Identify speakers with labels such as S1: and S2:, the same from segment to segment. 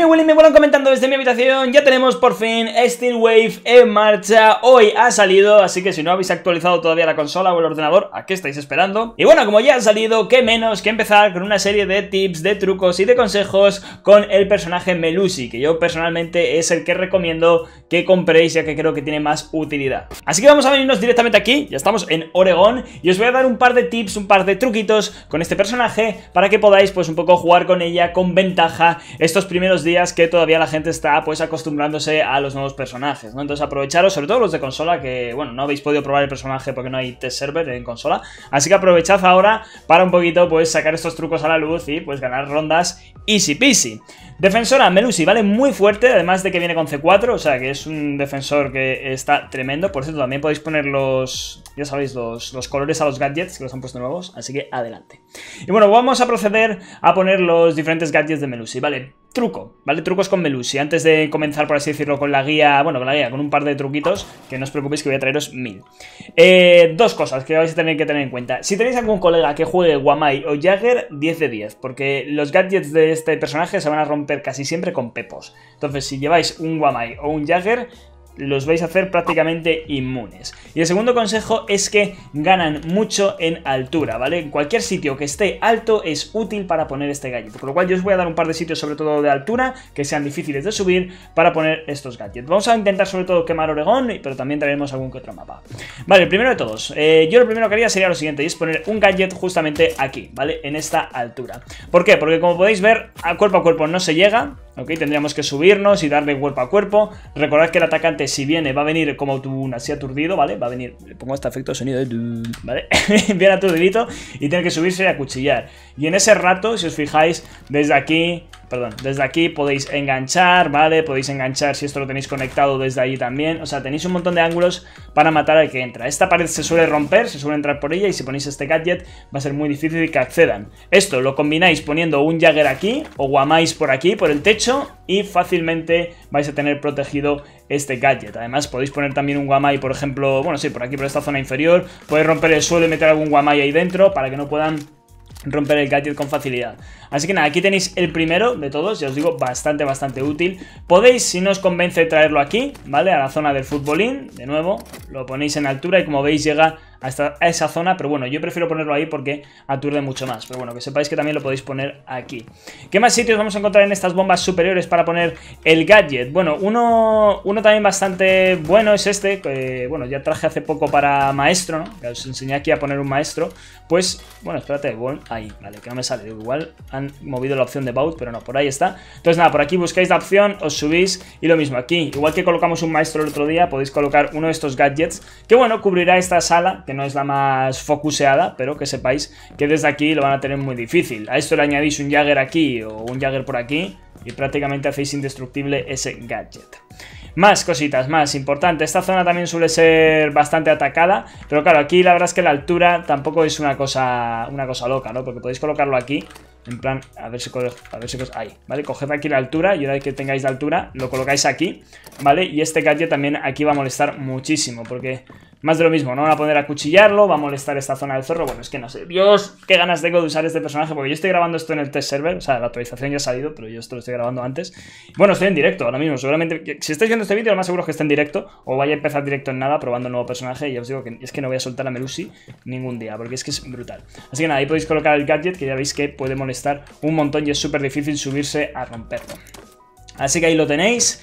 S1: Willy, me vuelan comentando desde mi habitación, ya tenemos por fin Steel Wave en marcha, hoy ha salido, así que si no habéis actualizado todavía la consola o el ordenador, ¿a qué estáis esperando? Y bueno, como ya ha salido, qué menos que empezar con una serie de tips, de trucos y de consejos con el personaje Melusi, que yo personalmente es el que recomiendo que compréis ya que creo que tiene más utilidad. Así que vamos a venirnos directamente aquí, ya estamos en Oregón, y os voy a dar un par de tips, un par de truquitos con este personaje para que podáis pues un poco jugar con ella con ventaja estos primeros días que todavía la gente está pues acostumbrándose a los nuevos personajes, ¿no? Entonces aprovecharos, sobre todo los de consola, que bueno, no habéis podido probar el personaje porque no hay test server en consola, así que aprovechad ahora para un poquito pues sacar estos trucos a la luz y pues ganar rondas easy peasy. Defensora, Melusi, vale muy fuerte, además de que viene con C4, o sea que es un defensor que está tremendo. Por cierto, también podéis poner los, ya sabéis, los, los colores a los gadgets, que los han puesto nuevos, así que adelante. Y bueno, vamos a proceder a poner los diferentes gadgets de Melusi, vale truco, ¿vale? Trucos con Melusi. Antes de comenzar, por así decirlo, con la guía, bueno, con la guía, con un par de truquitos, que no os preocupéis que voy a traeros mil. Eh, dos cosas que vais a tener que tener en cuenta. Si tenéis algún colega que juegue Guamai o Jagger, 10 de 10, porque los gadgets de este personaje se van a romper casi siempre con pepos. Entonces, si lleváis un Guamai o un Jagger, los vais a hacer prácticamente inmunes. Y el segundo consejo es que ganan mucho en altura, ¿vale? En cualquier sitio que esté alto es útil para poner este gadget. Por lo cual yo os voy a dar un par de sitios, sobre todo de altura, que sean difíciles de subir para poner estos gadgets. Vamos a intentar sobre todo quemar Oregón, pero también traeremos algún que otro mapa. Vale, el primero de todos. Eh, yo lo primero que haría sería lo siguiente, y es poner un gadget justamente aquí, ¿vale? En esta altura. ¿Por qué? Porque como podéis ver, a cuerpo a cuerpo no se llega, ¿ok? Tendríamos que subirnos y darle cuerpo a cuerpo. Recordad que el atacante si viene va a venir como tú así aturdido, ¿vale? Va a venir, le pongo este efecto de sonido, de... ¿vale? Viene aturdidito y tiene que subirse y acuchillar. Y en ese rato, si os fijáis, desde aquí perdón, desde aquí podéis enganchar, ¿vale? Podéis enganchar si esto lo tenéis conectado desde ahí también. O sea, tenéis un montón de ángulos para matar al que entra. Esta pared se suele romper, se suele entrar por ella y si ponéis este gadget va a ser muy difícil que accedan. Esto lo combináis poniendo un Jagger aquí o guamáis por aquí, por el techo y fácilmente vais a tener protegido este gadget. Además podéis poner también un guamai, por ejemplo, bueno, sí, por aquí, por esta zona inferior. Podéis romper el suelo y meter algún guamai ahí dentro para que no puedan romper el gadget con facilidad. Así que nada, aquí tenéis el primero de todos, ya os digo, bastante, bastante útil. Podéis, si no os convence, traerlo aquí, ¿vale? A la zona del futbolín, de nuevo, lo ponéis en altura y como veis llega a, esa zona, pero bueno, yo prefiero ponerlo ahí porque aturde mucho más. Pero bueno, que sepáis que también lo podéis poner aquí. ¿Qué más sitios vamos a encontrar en estas bombas superiores para poner el gadget? Bueno, uno, uno también bastante bueno es este, que bueno, ya traje hace poco para maestro, ¿no? Que os enseñé aquí a poner un maestro. Pues, bueno, espérate, ahí, vale, que no me sale. Igual han movido la opción de bout, pero no, por ahí está. Entonces nada, por aquí buscáis la opción, os subís y lo mismo aquí. Igual que colocamos un maestro el otro día, podéis colocar uno de estos gadgets que, bueno, cubrirá esta sala, no es la más focuseada, pero que sepáis que desde aquí lo van a tener muy difícil. A esto le añadís un Jagger aquí o un Jagger por aquí y prácticamente hacéis indestructible ese gadget. Más cositas, más importante. Esta zona también suele ser bastante atacada. Pero claro, aquí la verdad es que la altura tampoco es una cosa, una cosa loca, ¿no? Porque podéis colocarlo aquí en plan, a ver si... A ver si ahí, ¿vale? Coged aquí la altura y una vez que tengáis la altura, lo colocáis aquí, ¿vale? Y este gadget también aquí va a molestar muchísimo, porque más de lo mismo, no van a poder acuchillarlo, va a molestar esta zona del zorro. Bueno, es que no sé, Dios, qué ganas tengo de usar este personaje, porque yo estoy grabando esto en el test server, o sea, la actualización ya ha salido, pero yo esto lo estoy grabando antes. Bueno, estoy en directo ahora mismo, seguramente, si estáis viendo este vídeo, lo más seguro es que esté en directo, o vaya a empezar directo en nada, probando un nuevo personaje, y ya os digo que es que no voy a soltar a Melusi ningún día, porque es que es brutal. Así que nada, ahí podéis colocar el gadget, que ya veis que puede molestar estar un montón y es súper difícil subirse a romperlo. Así que ahí lo tenéis.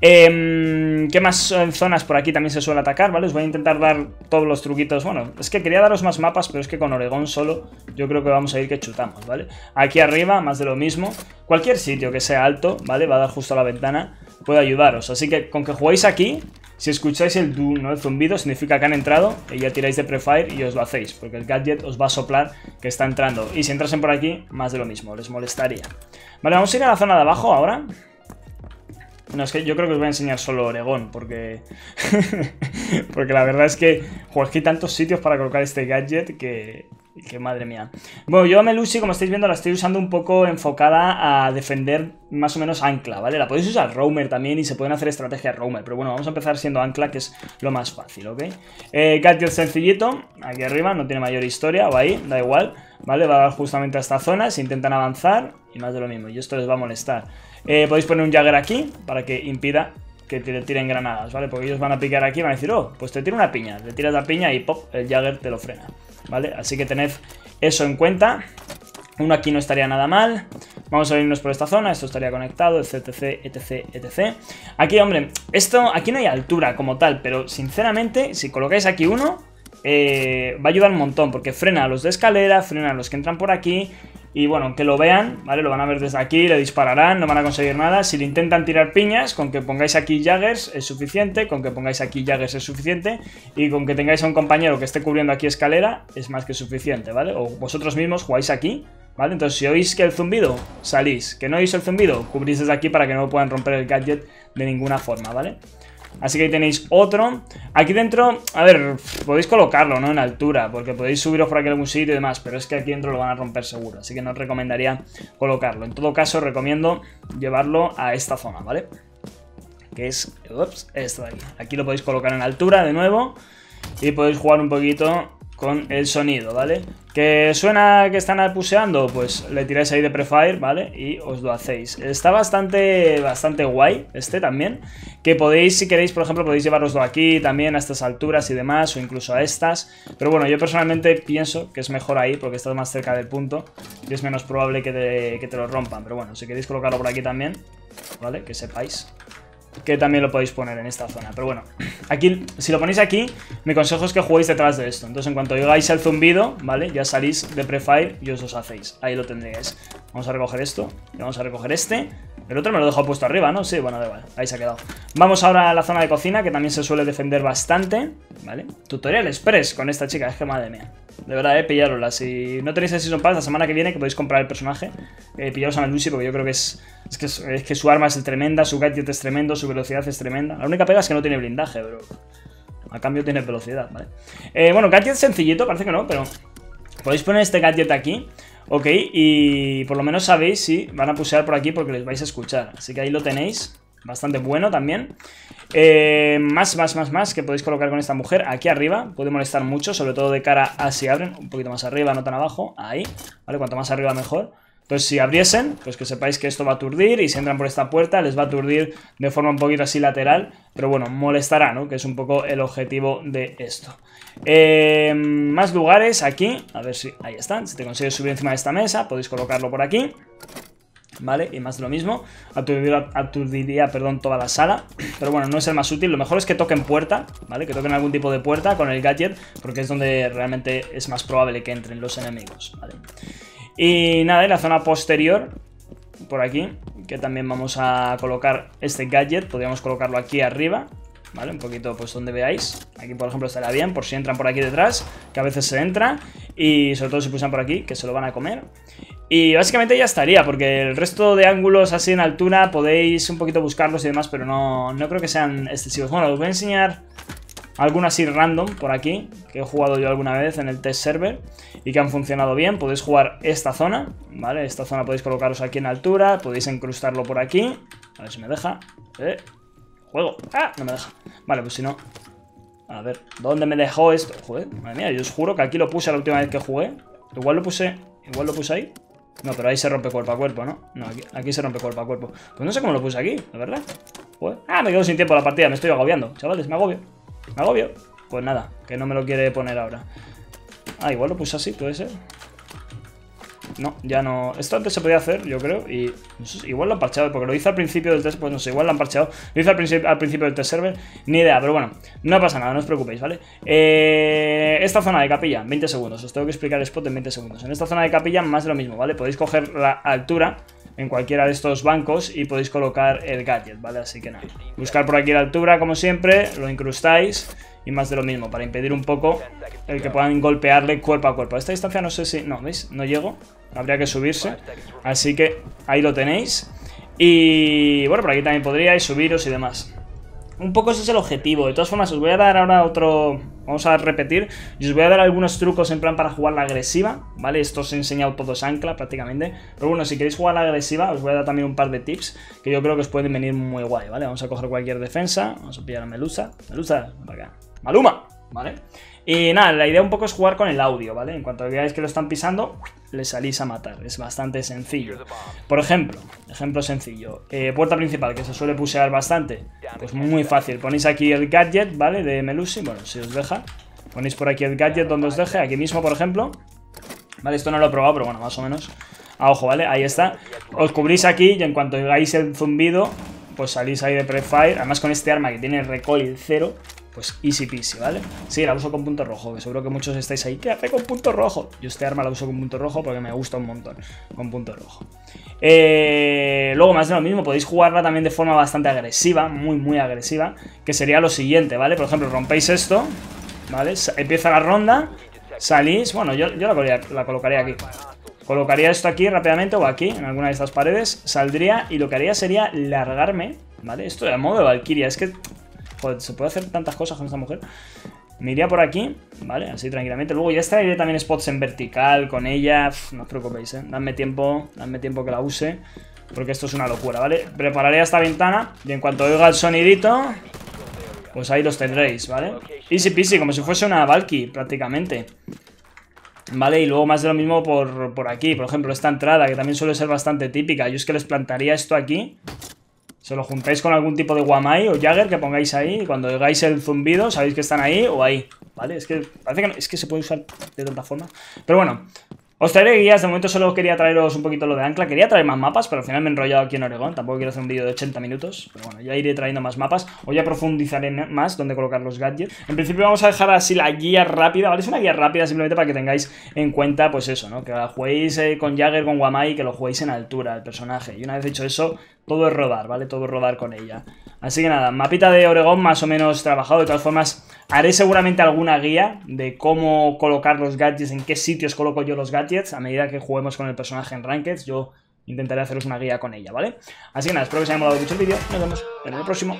S1: Em, ¿Qué más zonas por aquí también se suele atacar? ¿Vale? Os voy a intentar dar todos los truquitos. Bueno, es que quería daros más mapas, pero es que con Oregón solo yo creo que vamos a ir que chutamos, ¿vale? Aquí arriba, más de lo mismo. Cualquier sitio que sea alto, ¿vale? Va a dar justo a la ventana, puede ayudaros. Así que con que juguéis aquí, si escucháis el du, ¿no? El zumbido, significa que han entrado y ya tiráis de prefire y os lo hacéis, porque el gadget os va a soplar que está entrando. Y si entrasen por aquí, más de lo mismo, les molestaría. Vale, vamos a ir a la zona de abajo ahora. No, es que yo creo que os voy a enseñar solo Oregón, porque... porque la verdad es que jugué tantos sitios para colocar este gadget que, Que madre mía. Bueno, yo a Melusi, como estáis viendo, la estoy usando un poco enfocada a defender más o menos ancla, ¿vale? La podéis usar roamer también y se pueden hacer estrategias roamer, pero bueno, vamos a empezar siendo ancla, que es lo más fácil, ¿ok? Eh, gadget sencillito, aquí arriba, no tiene mayor historia, o ahí, da igual, ¿vale? Va a dar justamente a esta zona, si intentan avanzar, y más de lo mismo, y esto les va a molestar. Eh, podéis poner un Jagger aquí, para que impida que te tiren granadas, ¿vale? Porque ellos van a picar aquí y van a decir, oh, pues te tiro una piña, le tiras la piña y pop, el Jagger te lo frena. ¿vale? Así que tened eso en cuenta. Uno aquí no estaría nada mal. Vamos a irnos por esta zona, esto estaría conectado, etc, etc, etc. Aquí, hombre, esto, aquí no hay altura como tal, pero sinceramente, si colocáis aquí uno, eh, va a ayudar un montón, porque frena a los de escalera, frena a los que entran por aquí, y bueno, que lo vean, ¿vale? Lo van a ver desde aquí, le dispararán, no van a conseguir nada. Si le intentan tirar piñas, con que pongáis aquí Jaggers es suficiente, con que pongáis aquí Jaggers es suficiente, y con que tengáis a un compañero que esté cubriendo aquí escalera, es más que suficiente, ¿vale? O vosotros mismos jugáis aquí, ¿vale? Entonces si oís que el zumbido, salís. Que no oís el zumbido, cubrís desde aquí para que no puedan romper el gadget de ninguna forma, ¿vale? Así que ahí tenéis otro. Aquí dentro, a ver, podéis colocarlo, ¿no? En altura, porque podéis subiros por aquí algún sitio y demás, pero es que aquí dentro lo van a romper seguro, así que no os recomendaría colocarlo. En todo caso, recomiendo llevarlo a esta zona, ¿vale? Que es, ups, esto de aquí. Aquí lo podéis colocar en altura de nuevo y podéis jugar un poquito con el sonido, ¿vale? ¿Que suena que están puseando? Pues le tiráis ahí de prefire, ¿vale? Y os lo hacéis. Está bastante, bastante guay este también. Que podéis, si queréis, por ejemplo, podéis llevaroslo aquí también a estas alturas y demás, o incluso a estas. Pero bueno, yo personalmente pienso que es mejor ahí porque estás más cerca del punto y es menos probable que te, que te lo rompan. Pero bueno, si queréis colocarlo por aquí también, ¿vale? Que sepáis que también lo podéis poner en esta zona. Pero bueno, aquí, si lo ponéis aquí, mi consejo es que juguéis detrás de esto. Entonces, en cuanto llegáis al zumbido, ¿vale? Ya salís de prefire y os los hacéis. Ahí lo tendríais. Vamos a recoger esto. Y vamos a recoger este. El otro me lo he dejado puesto arriba, ¿no? Sí, bueno, da igual. Ahí se ha quedado. Vamos ahora a la zona de cocina, que también se suele defender bastante. ¿Vale? Tutorial express con esta chica. Es que madre mía. De verdad, eh, pillárosla. Si no tenéis el Season Pass, la semana que viene que podéis comprar el personaje, eh, pillaros a Melusi porque yo creo que es, es que, que su arma es tremenda, su gadget es tremendo, su velocidad es tremenda. La única pega es que no tiene blindaje, pero a cambio tiene velocidad, ¿vale? Eh, bueno, gadget sencillito, parece que no, pero podéis poner este gadget aquí, ok, y por lo menos sabéis si van a pusear por aquí porque les vais a escuchar. Así que ahí lo tenéis bastante bueno también. Eh, más, más, más, más que podéis colocar con esta mujer aquí arriba. Puede molestar mucho, sobre todo de cara a si abren. Un poquito más arriba, no tan abajo. Ahí, ¿vale? Cuanto más arriba mejor. Entonces si abriesen, pues que sepáis que esto va a aturdir y si entran por esta puerta les va a aturdir de forma un poquito así lateral, pero bueno, molestará, ¿no? Que es un poco el objetivo de esto. Eh, más lugares aquí, a ver si, ahí están, si te consigues subir encima de esta mesa, podéis colocarlo por aquí. ¿Vale? Y más de lo mismo, aturdiría, perdón, toda la sala, pero bueno, no es el más útil, lo mejor es que toquen puerta, ¿vale? Que toquen algún tipo de puerta con el gadget, porque es donde realmente es más probable que entren los enemigos, ¿vale? Y nada, en la zona posterior, por aquí, que también vamos a colocar este gadget, podríamos colocarlo aquí arriba, ¿vale? Un poquito pues donde veáis. Aquí por ejemplo estaría bien por si entran por aquí detrás, que a veces se entra. Y sobre todo si pulsan por aquí, que se lo van a comer. Y básicamente ya estaría, porque el resto de ángulos así en altura podéis un poquito buscarlos y demás, pero no, no creo que sean excesivos. Bueno, os voy a enseñar algunas así random por aquí, que he jugado yo alguna vez en el test server y que han funcionado bien. Podéis jugar esta zona, ¿vale? Esta zona podéis colocaros aquí en altura, podéis incrustarlo por aquí. A ver si me deja. Eh, Juego. ¡Ah! No me deja. Vale, pues si no... A ver, ¿dónde me dejó esto? Joder, madre mía, yo os juro que aquí lo puse la última vez que jugué. Igual lo puse... Igual lo puse ahí. No, pero ahí se rompe cuerpo a cuerpo, ¿no? No, aquí, se rompe cuerpo a cuerpo. Pues no sé cómo lo puse aquí, la verdad. Ah, me quedo sin tiempo la partida, me estoy agobiando. Chavales, me agobio. Me agobio. Pues nada, que no me lo quiere poner ahora. Ah, igual lo puse así, puede ser. No, ya no. Esto antes se podía hacer, yo creo, y igual lo han parcheado, porque lo hice al principio del test, pues no sé, igual lo han parcheado. Lo hice al, principio, del test server, ni idea, pero bueno, no pasa nada, no os preocupéis, ¿vale? Eh, esta zona de capilla, 20 segundos, os tengo que explicar el spot en 20 segundos. En esta zona de capilla, más de lo mismo, ¿vale? Podéis coger la altura en cualquiera de estos bancos y podéis colocar el gadget, ¿vale? Así que nada, buscar por aquí la altura, como siempre, lo incrustáis y más de lo mismo, para impedir un poco el que puedan golpearle cuerpo a cuerpo. A esta distancia no sé si... No, ¿veis? No llego. Habría que subirse. Así que ahí lo tenéis. Y bueno, por aquí también podríais subiros y demás. un poco ese es el objetivo. De todas formas, os voy a dar ahora otro... Vamos a repetir. Y os voy a dar algunos trucos en plan para jugar la agresiva, ¿vale? Esto os he enseñado todos ancla prácticamente. Pero bueno, si queréis jugar la agresiva, os voy a dar también un par de tips que yo creo que os pueden venir muy guay, ¿vale? Vamos a coger cualquier defensa. Vamos a pillar a Melusa. Melusa, para acá. Maluma, ¿vale? Y nada, la idea un poco es jugar con el audio, ¿vale? En cuanto veáis que lo están pisando, le salís a matar. Es bastante sencillo. Por ejemplo, ejemplo sencillo. Eh, puerta principal, que se suele pusear bastante. Pues muy fácil. Ponéis aquí el gadget, ¿vale? De Melusi. Bueno, si os deja. Ponéis por aquí el gadget donde os deje. Aquí mismo, por ejemplo. Vale, esto no lo he probado, pero bueno, más o menos. A ojo, ¿vale? Ahí está. Os cubrís aquí y en cuanto hagáis el zumbido, pues salís ahí de prefire. Además con este arma que tiene recoil cero, pues easy peasy, ¿vale? Sí, la uso con punto rojo, que seguro que muchos estáis ahí. ¿Qué hace con punto rojo? Yo este arma la uso con punto rojo porque me gusta un montón con punto rojo. Eh, luego, más de lo mismo, podéis jugarla también de forma bastante agresiva, muy, muy agresiva, que sería lo siguiente, ¿vale? Por ejemplo, rompéis esto, ¿vale? Empieza la ronda, salís, bueno, yo, yo la, la colocaría aquí. Colocaría esto aquí rápidamente o aquí, en alguna de estas paredes, saldría y lo que haría sería largarme, ¿vale? Esto de modo de Valkyria, es que Joder, se puede hacer tantas cosas con esta mujer. Me iría por aquí, ¿vale? Así tranquilamente. Luego ya extraeré también spots en vertical con ella. no os preocupéis, ¿eh? Dadme tiempo, dadme tiempo que la use. Porque esto es una locura, ¿vale? Prepararé esta ventana y en cuanto oiga el sonidito... Pues ahí los tendréis, ¿vale? Easy peasy, como si fuese una Valky, prácticamente. ¿Vale? Y luego más de lo mismo por, por aquí. Por ejemplo, esta entrada, que también suele ser bastante típica. Yo es que les plantaría esto aquí se lo juntáis con algún tipo de Guamai o Jagger que pongáis ahí y cuando oigáis el zumbido sabéis que están ahí o ahí, ¿vale? Es que parece que, es que se puede usar de tanta forma. Pero bueno, os traeré guías, de momento solo quería traeros un poquito lo de Ancla. Quería traer más mapas, pero al final me he enrollado aquí en Oregón. Tampoco quiero hacer un vídeo de 80 minutos. Pero bueno, ya iré trayendo más mapas. O ya profundizaré más dónde colocar los gadgets. En principio vamos a dejar así la guía rápida, ¿vale? Es una guía rápida simplemente para que tengáis en cuenta, pues eso, ¿no? Que la juguéis eh, con Jagger, con Wamai, que lo juguéis en altura, el personaje. Y una vez hecho eso, todo es rodar, ¿vale? Todo es rodar con ella. Así que nada, mapita de Oregón más o menos trabajado. De todas formas, haré seguramente alguna guía de cómo colocar los gadgets, en qué sitios coloco yo los gadgets a medida que juguemos con el personaje en Rankeds. Yo intentaré haceros una guía con ella, ¿vale? Así que nada, espero que os haya molado mucho el vídeo. Nos vemos en el próximo.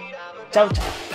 S1: Chao, chao.